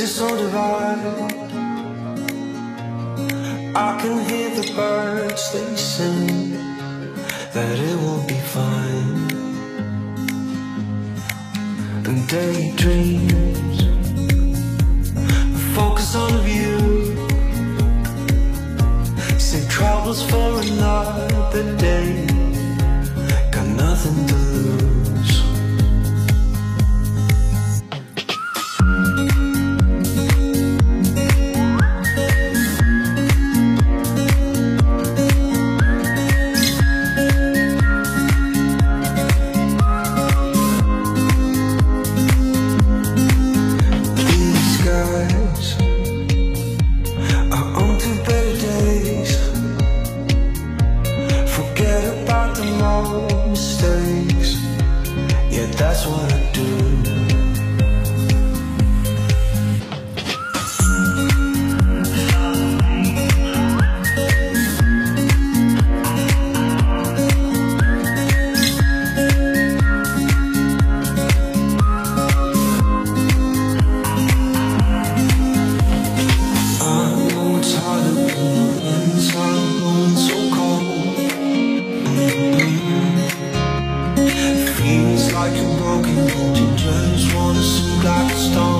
days are so divided. I can hear the birds, they sing that it will be fine. And daydreams focus on the view. Say travels for another day. Like you're broken, just wanna sink like a stone.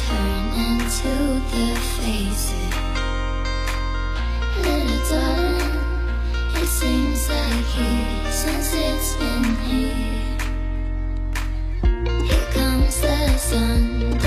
Turn into their faces. Little darling, it seems like years since it's been here Here comes the sun,